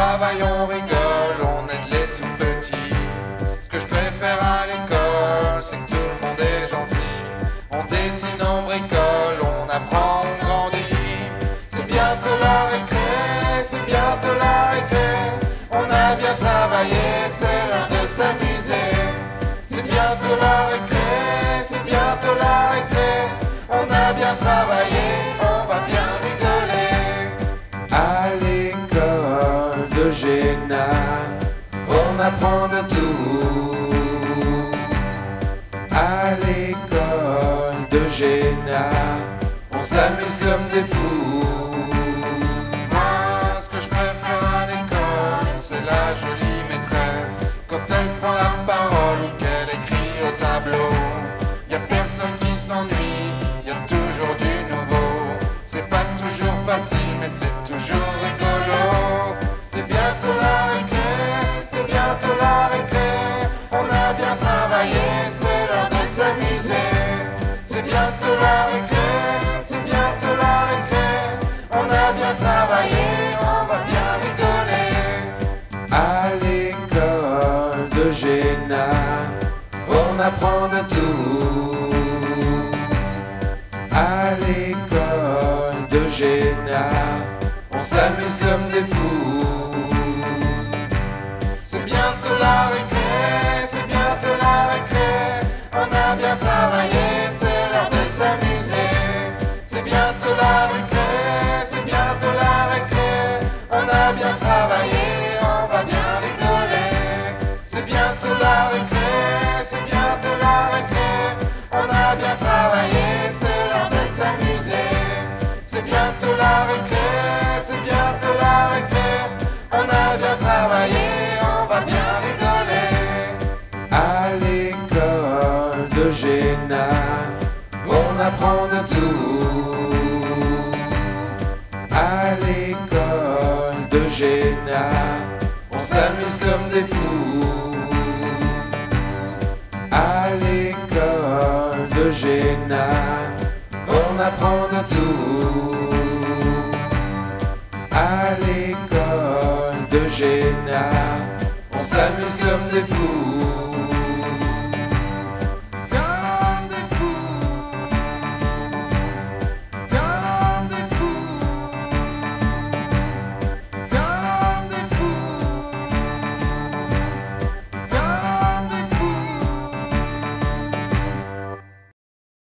travaille, on rigole, on aide les tout petits. Ce que je préfère à l'école, c'est que tout le monde est gentil. On dessine, on bricole, on apprend, on grandit. C'est bientôt la récré, c'est bientôt la récré. On a bien travaillé, c'est l'heure de s'amuser. C'est bientôt la récré, c'est bientôt la récré. On a bien travaillé, on apprend de tout. À l'école de Géna, on s'amuse comme des fous. Moi, ce que je préfère à l'école, c'est la jolie maîtresse. Quand elle prend la parole ou qu'elle écrit au tableau, y a personne qui s'ennuie, y a toujours du nouveau. C'est pas toujours facile, mais c'est C'est bientôt la récré, c'est bientôt la récré. On a bien travaillé, on va bien rigoler. À l'école de Géna, on apprend de tout. À l'école de Géna, on s'amuse comme des fous. On apprend de tout. À l'école de Géna, on s'amuse comme des fous. À l'école de Géna, on apprend de tout. À l'école de Géna, on s'amuse comme des fous.